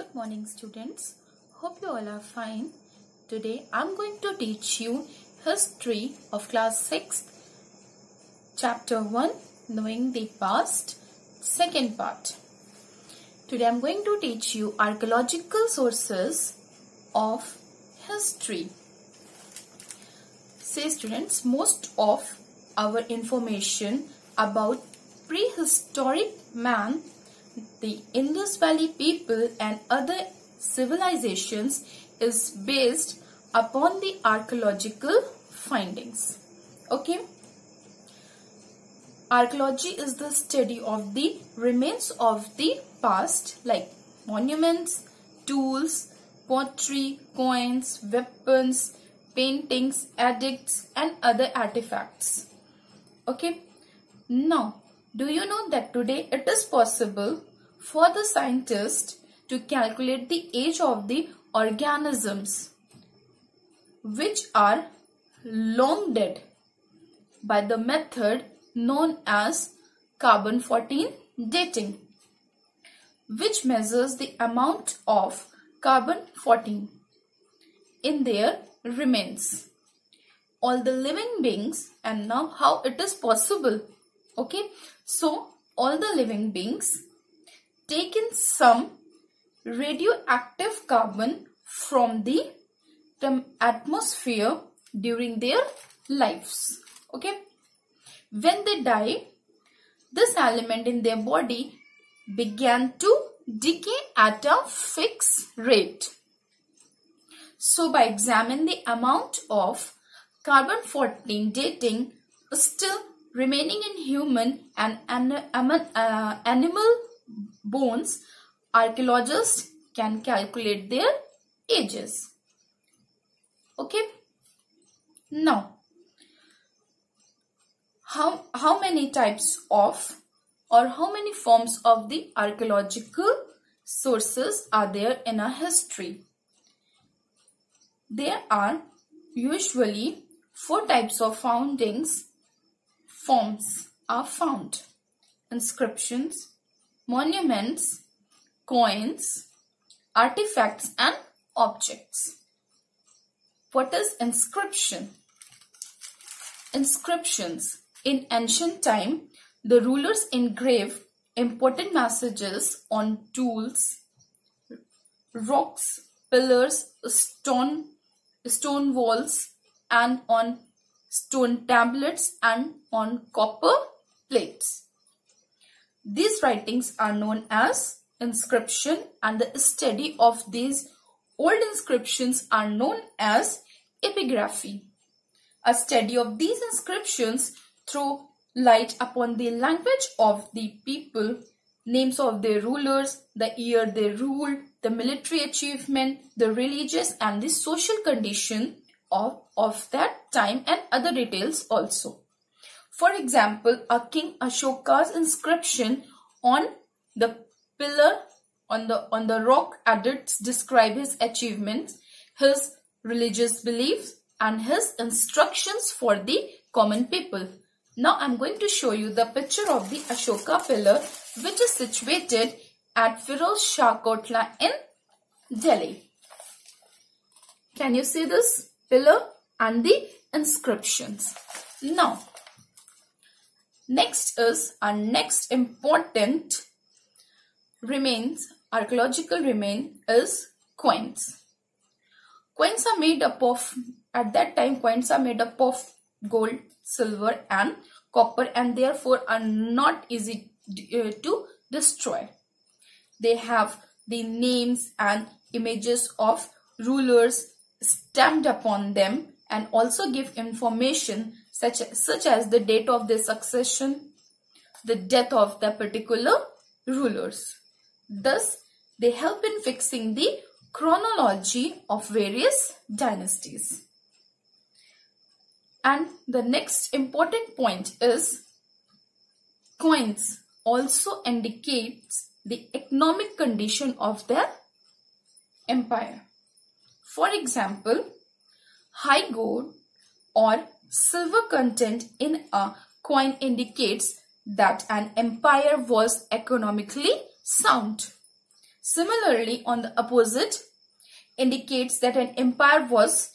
Good morning students. Hope you all are fine. Today I'm going to teach you history of class 6 chapter 1 knowing the past second part. Today I'm going to teach you archaeological sources of history. Say students most of our information about prehistoric man the Indus Valley people and other civilizations is based upon the archaeological findings. Okay. Archaeology is the study of the remains of the past like monuments, tools, pottery, coins, weapons, paintings, edicts and other artifacts. Okay. Now, do you know that today it is possible for the scientist to calculate the age of the organisms which are long dead by the method known as carbon 14 dating which measures the amount of carbon 14 in their remains. All the living beings and now how it is possible okay so all the living beings take in some radioactive carbon from the atmosphere during their lives. Okay. When they die, this element in their body began to decay at a fixed rate. So by examining the amount of carbon 14 dating still remaining in human and uh, animal bones, archaeologists can calculate their ages. Okay. Now, how, how many types of or how many forms of the archaeological sources are there in our history? There are usually four types of foundings forms are found. Inscriptions, monuments, coins, artifacts and objects. What is inscription? Inscriptions. In ancient time, the rulers engraved important messages on tools, rocks, pillars, stone, stone walls and on stone tablets and on copper plates. These writings are known as inscription and the study of these old inscriptions are known as epigraphy. A study of these inscriptions throw light upon the language of the people, names of their rulers, the year they ruled, the military achievement, the religious and the social condition of, of that time and other details also. For example, a King Ashoka's inscription on the pillar on the on the rock edicts describe his achievements, his religious beliefs and his instructions for the common people. Now I'm going to show you the picture of the Ashoka pillar which is situated at Firoz Shah Kotla in Delhi. Can you see this pillar and the inscriptions? Now Next is our next important remains, archaeological remain is coins. Coins are made up of, at that time coins are made up of gold, silver and copper and therefore are not easy uh, to destroy. They have the names and images of rulers stamped upon them and also give information such, such as the date of their succession, the death of the particular rulers. Thus, they help in fixing the chronology of various dynasties. And the next important point is coins also indicates the economic condition of the empire. For example, high gold or silver content in a coin indicates that an empire was economically sound. Similarly, on the opposite, indicates that an empire was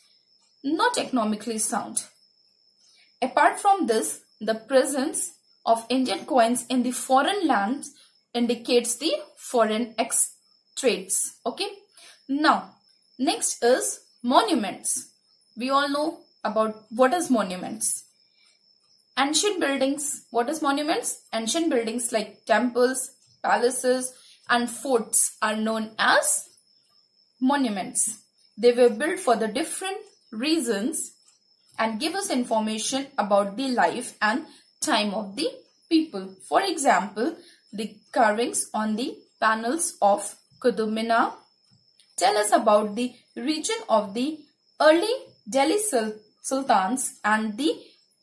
not economically sound. Apart from this, the presence of Indian coins in the foreign lands indicates the foreign ex trades. Okay. Now, next is monuments. We all know about what is monuments. Ancient buildings. What is monuments? Ancient buildings like temples, palaces and forts are known as monuments. They were built for the different reasons and give us information about the life and time of the people. For example, the carvings on the panels of Qutub tell us about the region of the early Delhi Sultans and the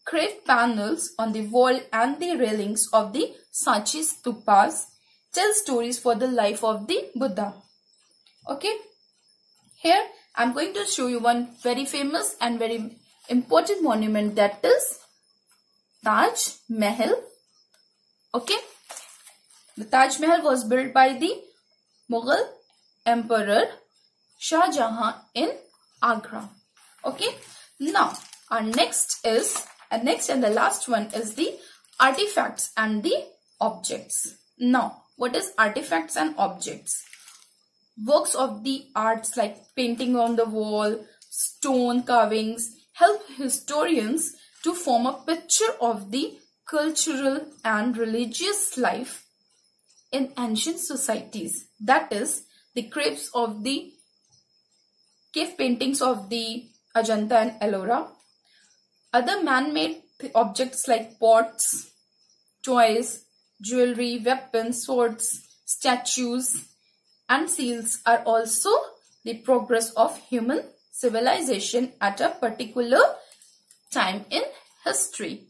carved panels on the wall and the railings of the Sanchi Stupas tell stories for the life of the Buddha. Okay. Here I am going to show you one very famous and very important monument that is Taj Mahal. Okay. The Taj Mahal was built by the Mughal Emperor Shah Jahan in Agra. Okay. Now our next is and next and the last one is the artifacts and the objects. Now what is artifacts and objects? Works of the arts like painting on the wall, stone carvings help historians to form a picture of the cultural and religious life in ancient societies. That is, the crypts of the cave paintings of the Ajanta and Ellora. Other man-made objects like pots, toys, jewelry, weapons, swords, statues, and seals are also the progress of human civilization at a particular time in history.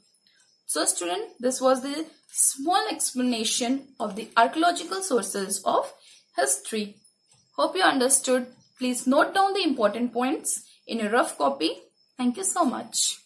So student, this was the small explanation of the archaeological sources of history. Hope you understood. Please note down the important points in a rough copy. Thank you so much.